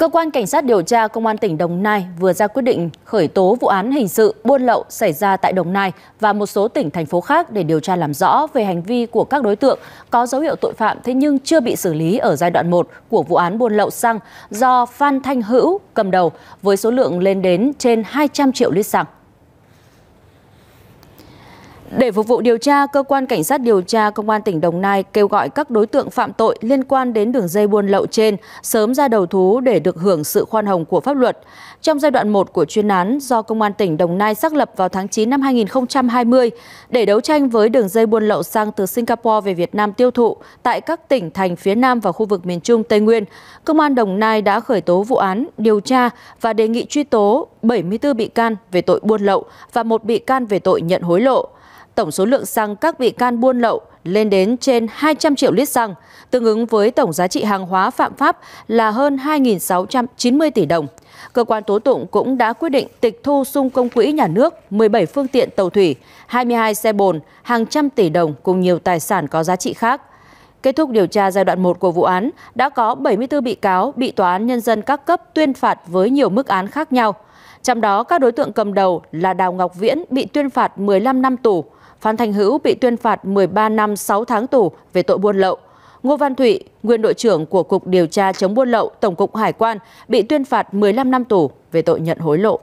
Cơ quan Cảnh sát điều tra Công an tỉnh Đồng Nai vừa ra quyết định khởi tố vụ án hình sự buôn lậu xảy ra tại Đồng Nai và một số tỉnh, thành phố khác để điều tra làm rõ về hành vi của các đối tượng có dấu hiệu tội phạm thế nhưng chưa bị xử lý ở giai đoạn 1 của vụ án buôn lậu xăng do Phan Thanh Hữu cầm đầu với số lượng lên đến trên 200 triệu lít xăng. Để phục vụ điều tra, cơ quan cảnh sát điều tra công an tỉnh Đồng Nai kêu gọi các đối tượng phạm tội liên quan đến đường dây buôn lậu trên sớm ra đầu thú để được hưởng sự khoan hồng của pháp luật. Trong giai đoạn 1 của chuyên án do công an tỉnh Đồng Nai xác lập vào tháng 9 năm 2020 để đấu tranh với đường dây buôn lậu sang từ Singapore về Việt Nam tiêu thụ tại các tỉnh thành phía Nam và khu vực miền Trung Tây Nguyên, công an Đồng Nai đã khởi tố vụ án, điều tra và đề nghị truy tố 74 bị can về tội buôn lậu và một bị can về tội nhận hối lộ tổng số lượng xăng các bị can buôn lậu lên đến trên 200 triệu lít xăng, tương ứng với tổng giá trị hàng hóa phạm pháp là hơn 2.690 tỷ đồng. Cơ quan tố tụng cũng đã quyết định tịch thu sung công quỹ nhà nước 17 phương tiện tàu thủy, 22 xe bồn, hàng trăm tỷ đồng cùng nhiều tài sản có giá trị khác. Kết thúc điều tra giai đoạn 1 của vụ án, đã có 74 bị cáo bị tòa án nhân dân các cấp tuyên phạt với nhiều mức án khác nhau. Trong đó, các đối tượng cầm đầu là Đào Ngọc Viễn bị tuyên phạt 15 năm tù, Phan Thành Hữu bị tuyên phạt 13 năm 6 tháng tù về tội buôn lậu. Ngô Văn Thụy, nguyên đội trưởng của Cục Điều tra chống buôn lậu Tổng cục Hải quan, bị tuyên phạt 15 năm tù về tội nhận hối lộ.